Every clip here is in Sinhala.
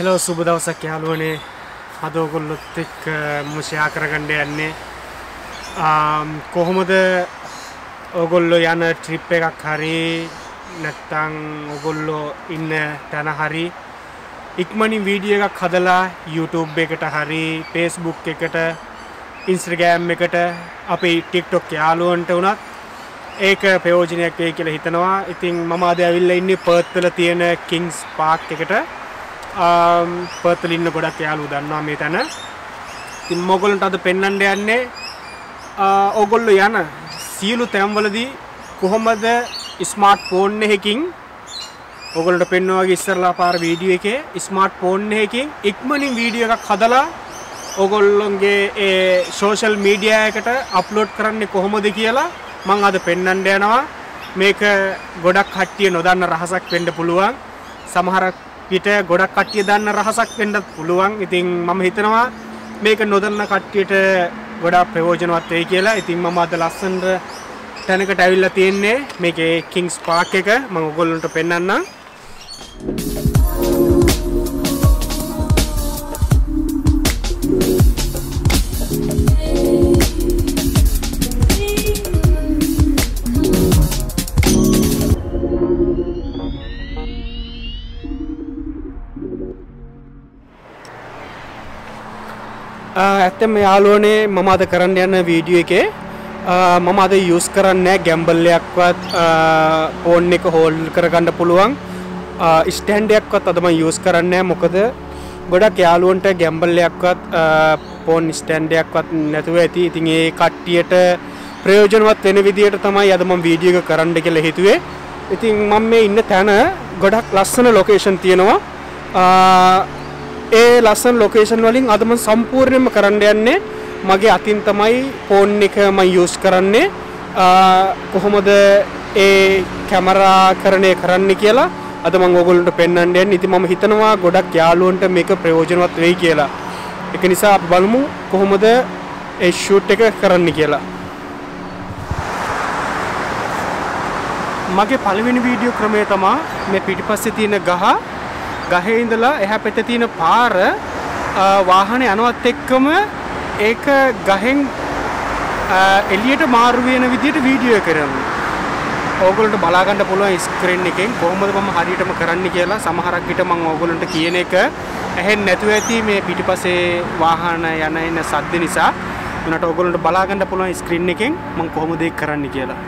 හෙලෝ සුබ දවසක් යාළුවනේ අද ඔයගොල්ලොත් එක්ක මම ෂෙයා කරගන්න යන්නේ කොහොමද ඔයගොල්ලෝ යන ට්‍රිප් එකක් හරි නැත්තම් ඔයගොල්ලෝ ඉන්න තැන හරි ඉක්මනින් වීඩියෝ එකක් හදලා YouTube එකට හරි Facebook එකට Instagram එකට අපේ TikTok යාළුවන්ට උනත් ඒක ප්‍රයෝජනයක් වෙයි කියලා හිතනවා. ඉතින් මම අද ඇවිල්ලා ඉන්නේ පර්ත් වල තියෙන කිංස් පාක් එකට. පර්ත් වල ඉන්න ගොඩක් යාළුවෝ දන්නවා මේ තැන. ඉතින් මොගොල්ලන්ට අද පෙන්වන්න යන්නේ ඕගොල්ලෝ යන සියලු තැන්වලදී කොහොමද ස්මාර්ට් ෆෝන් එකකින් ඔගොල්ලන්ට පෙන්වනවා වගේ ඉස්සරලා පාර වීඩියෝ එකේ ස්මාර්ට් ෆෝන් එකකින් ඉක්මනින් වීඩියෝ එකක් හදලා ඔගොල්ලොන්ගේ ඒ සෝෂල් මීඩියා එකට අප්ලෝඩ් කරන්නේ කොහොමද කියලා මං අද පෙන්වන්න යනවා මේක ගොඩක් කට්ටිය නොදන්න රහසක් වෙන්න පුළුවන් සමහර විට ගොඩක් කට්ටිය දන්න රහසක් වෙන්නත් පුළුවන්. ඉතින් මම හිතනවා මේක නොදන්න කට්ටියට ගොඩක් ප්‍රයෝජනවත් වෙයි කියලා. ඉතින් මම අද ලස්සනට තැනකට ඇවිල්ලා තියෙන්නේ. මේකේ කිංස් පාක් එක. මම ඔයගොල්ලන්ට පෙන්වන්නම් ඇත්තම යාලුවනේ මම අද කරන්න යන වීඩියෝ එකේ. මම අද යස් කරන්න ගැම්බල්ලයක්වත්. ෆෝන් එක හෝල් කරගන්න පුළුවන්. ස්ටන්ඩයක්වත් අදම යස් කරන්න මොකද ගොඩක් යාලුවන්ට ගැම්බල්ලයක්වත් පෝන් ස්ටන්ඩයක්වත් නැතුව ඇති. ඉතින් ඒ කට්ටියට ප්‍රයෝජනවත් වෙන විදියට තමයි අදම වීඩියක කරන්න කියල හිතුවේ. ඉතින් මම මේ ඉන්න තැන ගොඩක් ලස්සන ලොකේෂන් තියෙනවා. ඒ ලස්සන ලොකේෂන් වලින් අද මම සම්පූර්ණයෙන්ම කරන්න යන්නේ මගේ අතින් තමයි ෆෝන් එක මම යූස් කරන්නේ කොහොමද ඒ කැමරා කරණය කරන්න කියලා අද මම ඕගොල්ලන්ට පෙන්වන්න යන්නේ. ඉතින් මම හිතනවා ගොඩක් යාළුවන්ට මේක ප්‍රයෝජනවත් වෙයි කියලා. ඒක නිසා අපි බලමු කොහොමද ඒ ෂූට් එක කරන්න කියලා. මගේ පළවෙනි වීඩියෝ ක්‍රමය තමයි මේ පිටිපස්සේ තියෙන ගහ ගහේ ඉඳලා එහා පැත්තේ තියෙන පාර වාහනේ යනවත් එක්කම ඒක ගහෙන් එළියට මාරු වෙන විදිහට වීඩියෝ කරනවා. ඕගොල්ලන්ට බලා ගන්න පුළුවන් ස්ක්‍රීන් එකෙන් කොහොමද මම හරියටම කරන්න කියලා සමහරක් විට මම ඕගොල්ලන්ට කියන එක ඇහෙන්නේ නැතුව ඇති මේ පිටිපස්සේ වාහන යන එන සද්ද නිසා. උනට ඕගොල්ලන්ට බලා ගන්න පුළුවන් ස්ක්‍රීන් එකෙන් මම කොහොමද ඒක කරන්න කියලා.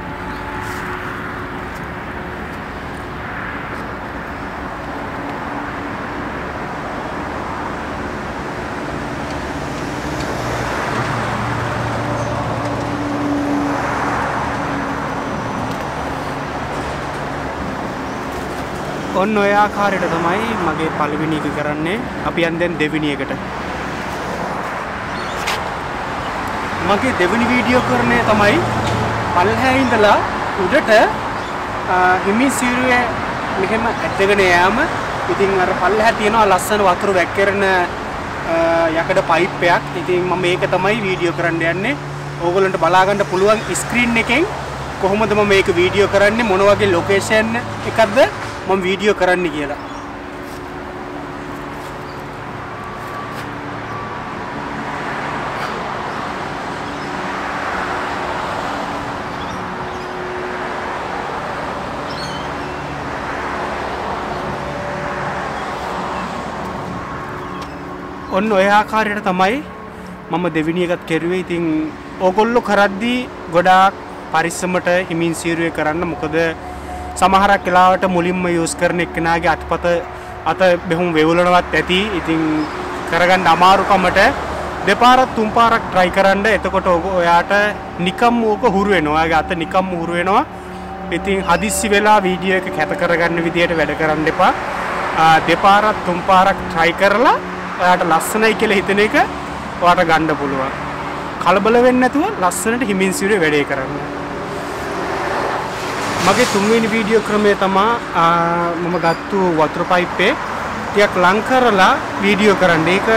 ඔන්න ඔය ආකාරයට තමයි මගේ පළවෙනි එක කරන්නේ. අපි යන් දැන් දෙවෙනි එකට. මගේ දෙවෙනි වීඩියෝ කරන්නේ තමයි පල්හැ ඉඳලා උඩට හිමි සිරුවේ මෙහෙම ඇදගෙන යෑම. ඉතින් අර පල්හැ තියෙනවා ලස්සන වතුර වැක්කිරෙන යකඩ පයිප් එකක්. ඉතින් මම මේක තමයි වීඩියෝ කරන්න යන්නේ. ඕගොල්ලන්ට බලා ගන්න පුළුවන් ස්ක්‍රීන් එකෙන් කොහොමද මම මේක වීඩියෝ කරන්නේ මොන වගේ ලොකේෂන් එකක්ද මම වීඩියෝ කරන්න කියලා. ඔන්න ඔය ආකාරයට තමයි මම දෙවිනි එකත් කෙරුවේ. ඉතින් ඕගොල්ලෝ කරද්දී ගොඩාක් පරිස්සමට හිමින් සීරුවේ කරන්න. මොකද සමහරක් වෙලාවට මුලින්ම යූස් කරන එක්කෙනාගේ අත්පත අත බෙහුම් වෙවුලනවත් ඇති. ඉතින් කරගන්න අමාරුකමට දෙපාරක් තුන් පාරක් try කරන්න. එතකොට ඔයාට නිකම් ඕක හුරු වෙනවා. ඔයාගේ අත නිකම් හුරු වෙනවා. ඉතින් හදිස්සි වෙලා වීඩියෝ එක කැත කරගන්න විදියට වැඩ කරන්න එපා. දෙපාරක් තුන් පාරක් try කරලා ඔයාට ලස්සනයි කියලා හිතන එක ඔයාට ගන්න පුළුවන්. කලබල වෙන්නේ නැතුව ලස්සනට හිමින් සිරුවේ වැඩේ කරන්න. මගේ තුන්වෙනි වීඩියෝ ක්‍රමය තමා මම ගත්තු වතුර පයිප්පේ ටිකක් ලං කරලා වීඩියෝ කරන්න. ඒක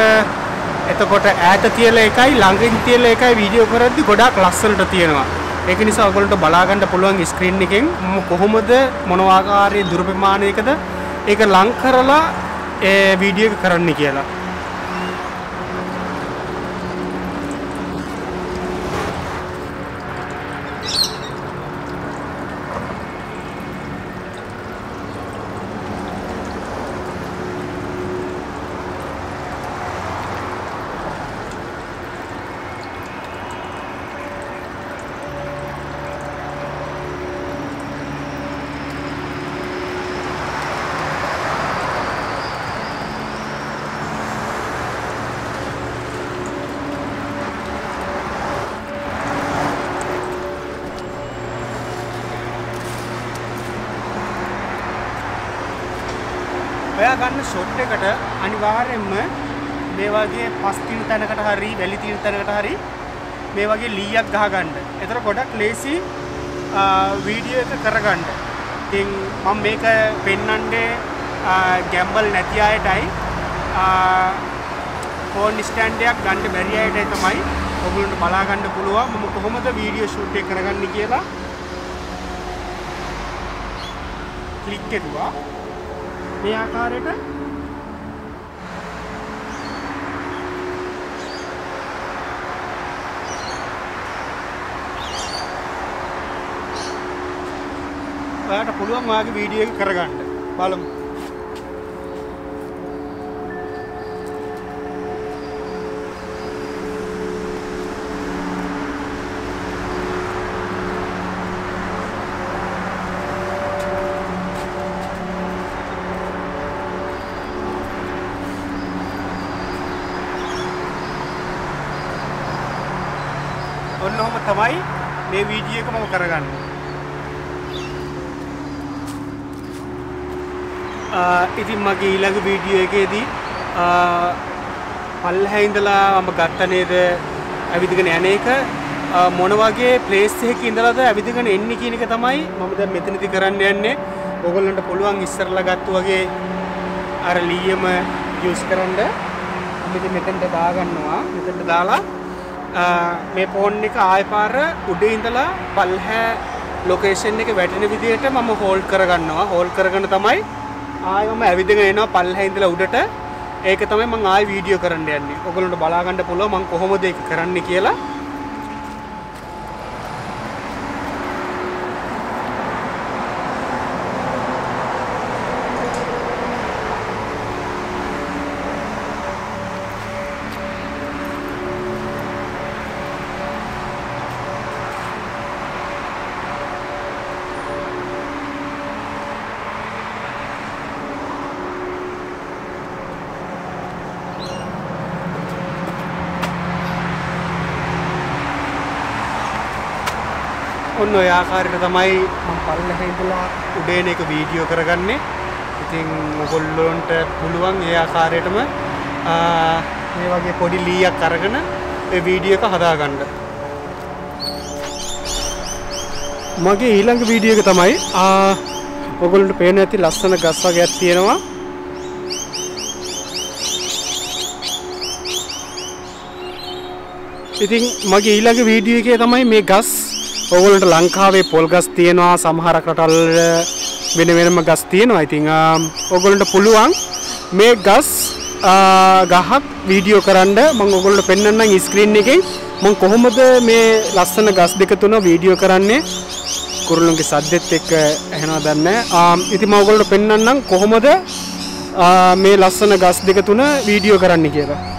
එතකොට ඈත තියලා එකයි ළඟින් තියලා එකයි වීඩියෝ කරද්දි ගොඩාක් ලස්සනට තියෙනවා. ඒක නිසා ඔයගොල්ලන්ට බලා ගන්න පුළුවන් ස්ක්‍රීන් එකෙන් මම කොහොමද මොන ආකාරයේ දුර ප්‍රමාණයකද ඒක ලං කරලා ඒ වීඩියෝ එක කරන්න කියලා ගන්න ෂොට් එකට අනිවාර්යෙන්ම මේ වගේ පස් තින තැනකට හරි වැලි තින තැනකට හරි මේ වගේ ලීයක් ගහගන්න. එතකොට ගොඩක් ලේසි වීඩියෝ එක කරගන්න. ඉතින් මම මේක පෙන්වන්නේ ගැම්බල් නැති අයටයි ෆෝන් ස්ටෑන්ඩ් එකක් ගන්න බැරි අයට තමයි ඔයගොල්ලන්ට බලා ගන්න පුළුවන් මම කොහොමද වීඩියෝ ෂූට් එක කරගන්නේ කියලා ක්ලික් කරුවා මේ ආකාරයට ඔයාට පුළුවන් ඔයාගේ වීඩියෝ එක කරගන්න. බලමු ඔන්න ඔහම තමයි මේ වීඩියෝ එක මම කරගන්නේ. ඉතින් මගේ ඊළඟ වීඩියෝ එකේදී පල්ලහැ ඉඳලා මම ගත්ත නේද ඇවිදගෙන යන එක මොන වගේ ප්ලේස් එකක ඉඳලාද ඇවිදගෙන එන්නේ කියන එක තමයි මම දැන් මෙතනදී කරන්න යන්නේ. ඕගොල්ලන්ට පුළුවන් ඉස්සරලා ගත්ත වගේ අර ලීයම යූස් කරන්න. මම ඉතින් මෙතෙන්ට දාගන්නවා. මෙතෙන්ට දාලා මේ ෆෝන් එක ආය පාර උඩ ඉඳලා පල්හැ ලොකේෂන් එක වැටෙන විදිහට මම හෝල්ඩ් කරගන්නවා හෝල්ඩ් කරගෙන තමයි ආයෙ මම ඇවිදගෙන එනවා පල්හැ ඉඳලා උඩට ඒක තමයි මම ආයෙ වීඩියෝ කරන්න යන්නේ. ඔයගොල්ලන්ට බලා ගන්න පුළුවන් මම කොහොමද ඒක කරන්නේ කියලා. ඔන්න ඔය ආකාරයට තමයි මම පල්ලෙහා ඉඳලා උඩේන එක වීඩියෝ කරගන්නේ. ඉතින් ඔයගොල්ලොන්ට පුළුවන් ඒ ආකාරයටම මේ වගේ පොඩි ලීයක් අරගෙන ඒ වීඩියෝ එක හදාගන්න. මගේ ඊළඟ වීඩියෝ එක තමයි ඔයගොල්ලන්ට පේන ඇති ලස්සන ගස් වර්ගයක් තියෙනවා. ඉතින් මගේ ඊළඟ වීඩියෝ එකේ තමයි මේ ගස් ඔගොලන්ට ලංකාවේ පොල් ගස් තියෙනවා සමහර රටවල් වෙන වෙනම ගස් තියෙනවා. ඉතින් ඔගොලන්ට පුළුවන් මේ ගස් ගහක් වීඩියෝ කරන්න. මම ඔයගොල්ලන්ට පෙන්වන්නම් ස්ක්‍රීන් එකෙන් මම කොහොමද මේ ලස්සන ගස් දෙක තුන වීඩියෝ කරන්නේ? කුරුල්ලන්ගේ සද්දෙත් එක්ක ඇහෙනවා දන්නේ ඉතින් මම ඔයගොල්ලන්ට පෙන්වන්නම් කොහොමද මේ ලස්සන ගස් දෙක තුන වීඩියෝ කරන්න කියලා.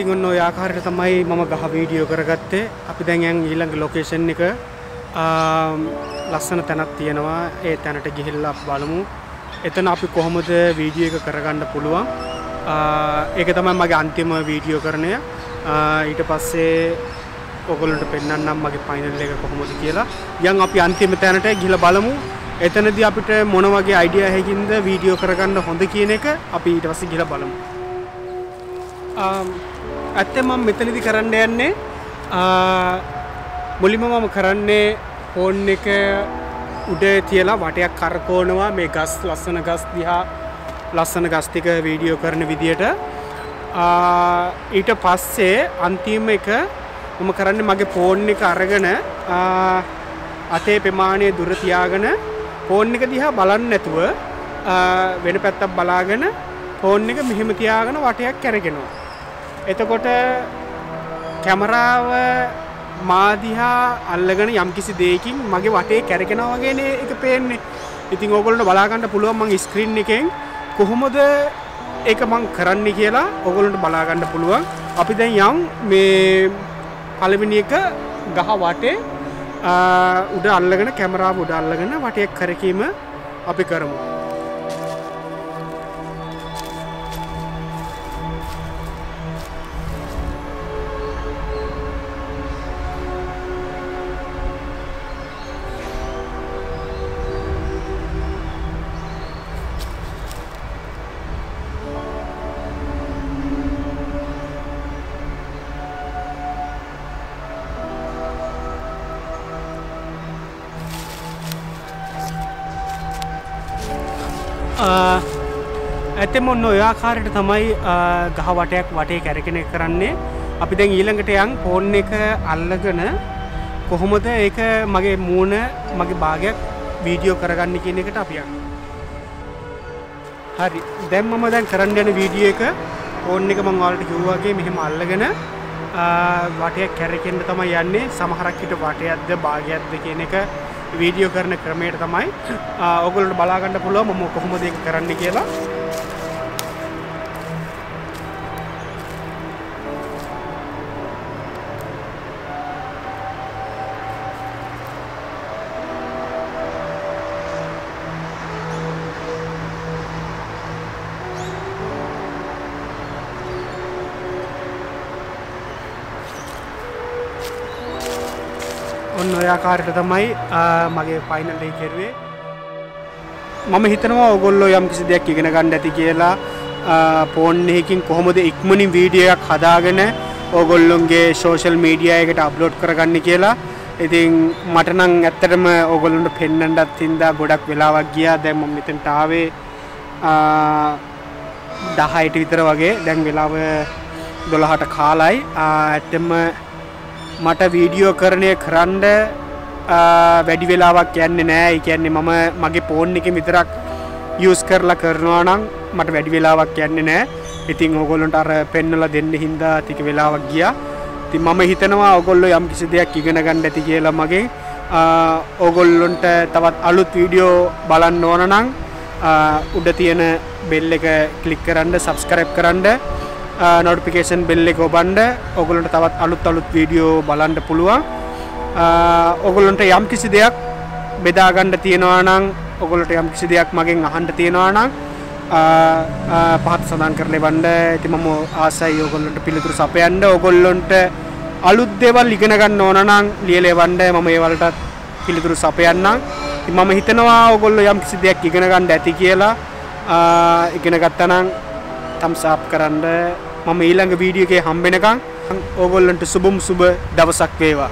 ඉතින් ඔන්න ඔය ආකාරයට තමයි මම ගහ වීඩියෝ කරගත්තේ. අපි දැන් යන් ඊළඟ ලොකේෂන් එක ලස්සන තැනක් තියෙනවා. ඒ තැනට ගිහිල්ලා බලමු. එතන අපි කොහොමද වීඩියෝ එක කරගන්න පුළුවන්. ඒක තමයි මගේ අන්තිම වීඩියෝ කරණය. ඊට පස්සේ ඔගොල්ලන්ට පෙන්වන්නම් මගේ ෆයිනල් එක කොහොමද කියලා. යන් අපි අන්තිම තැනට ගිහිල්ලා බලමු. එතනදී අපිට මොන වගේ අයිඩියා හැකින්ද වීඩියෝ කරගන්න හොඳ කියන එක අපි ඊට පස්සේ ගිහලා බලමු. ඇත්තේ මම මෙතනදී කරන්න යන්නේ මුලින්ම මම කරන්නේ ෆෝන් එක උඩ තියලා වටයක් කරකෝනවා මේ ගස් ලස්සන ගස් දිහා ලස්සන ගස් ටික වීඩියෝ කරන විදියට ඊට පස්සේ අන්තිම එක මම කරන්නේ මගේ ෆෝන් එක අරගෙන අතේ ප්‍රමාණය දුර තියාගෙන ෆෝන් එක දිහා බලන්නේ නැතුව වෙන පැත්තක් බලාගෙන ෆෝන් එක මෙහෙම තියාගෙන වටයක් කැරගෙනවා. එතකොට කැමරාව මාදිහා අල්ලගෙන යම්කිසි දෙයකින් මගේ වටේ කැරකෙනවා වගේනේ එක පේන්නේ. ඉතින් ඕගොල්ලන්ට බලා ගන්න පුළුවන් මං ස්ක්‍රීන් එකෙන් කොහොමද ඒක මං කරන්නේ කියලා ඕගොල්ලන්ට බලා ගන්න පුළුවන්. අපි දැන් යම් මේ පළවෙනි එක ගහ වටේ උඩ අල්ලගෙන කැමරාව උඩ අල්ලගෙන වටයක් කරකීම අපි කරමු. ඇතෙම ඔන්න ඔය ආකාරයට තමයි ගහ වටයක් වටේ කැරකෙන කරන්නේ. අපි දැන් ඊළඟට යන් ෆෝන් එක අල්ලගෙන කොහොමද ඒක මගේ මූණ මගේ භාගයක් වීඩියෝ කරගන්න කියන එකට අපි යන්නේ. හරි. දැන් මම දැන් කරන්න යන වීඩියෝ එක ෆෝන් එක මම ඔයාලට කිව්වා වගේ මෙහෙම අල්ලගෙන වටයක් කැරකෙන්න තමයි යන්නේ. සමහරක් විට වටයක්ද භාගයක්ද කියන එක වීඩියෝ කරන ක්‍රමයට තමයි ඔගොල්ලන්ට බලා ගන්න පුළුවන් මම කොහොමද ඒක කරන්න කියලා. ඔන්න ඔයාකාරයට තමයි මගේ ෆයිනල් එක කෙරුවේ. මම හිතනවා ඔගොල්ලෝ යම් කිසි දෙයක් ඉගෙන ගන්න ඇති කියලා. ෆෝන් එකකින් කොහොමද ඉක්මනින් වීඩියෝ එකක් හදාගෙන ඕගොල්ලොන්ගේ සෝෂල් මීඩියා එකට අප්ලෝඩ් කරගන්න කියලා. ඉතින් මට නම් ඇත්තටම ඕගොල්ලොන්ට පෙන්වන්නත් හින්දා ගොඩක් වෙලාවක් ගියා. දැන් මම මෙතනට ආවේ 10ට විතර වගේ. දැන් වෙලාව 12ට කාලයි. ඇත්තම මට වීඩියෝ කරණය කරන්න වැඩි වෙලාවක් යන්නේ නෑ. ඒ කියන්නේ මම මගේ ෆෝන් එකේ විතරක් යූස් කරලා කරනවා නම් මට වැඩි වෙලාවක් යන්නේ නෑ. ඉතින් ඕගොල්ලන්ට අර පෙන්නලා දෙන්න හින්දා ටික වෙලාවක් ගියා. ඉතින් මම හිතනවා ඕගොල්ලෝ යම් කිසි දෙයක් ඉගෙන ගන්න ඇති කියලා මගේ ඕගොල්ලොන්ට තවත් අලුත් වීඩියෝ බලන්න ඕන නම් උඩ තියෙන බෙල් එක ක්ලික් කරන්න සබස්ක්‍රයිබ් කරන්න නොටිෆිකේෂන් බෙල් එක ඔබන්න. ඔගොල්ලන්ට තවත් අලුත් අලුත් වීඩියෝ බලන්න පුළුවන්. ඔගොල්ලන්ට යම් කිසි දෙයක් බෙදාගන්න තියෙනවා නම් ඔගොල්ලට යම් කිසි දෙයක් මගෙන් අහන්න තියෙනවා නම් පහත් සඳහන් කරලා බණ්ඩ ඉති මම ආසයි ඔගොල්ලන්ට පිළිතුරු සපයන්න. ඔගොල්ලොන්ට අලුත් දේවල් ඉගෙන ගන්න ඕන නම් ලියලා වණ්ඩ මම ඒවලටත් පිළිතුරු සපයන්නම්. මම හිතනවා ඔගොල්ලෝ යම් කිසි දෙයක් ඉගෙන ගන්න ඇති කියලා. ඉගෙන ගත්තා නම් thumbs up කරන්න. මම ඊළඟ වීඩියෝ එකේ හම්බෙනකන් ඕගොල්ලන්ට සුබම් සුබ දවසක් වේවා.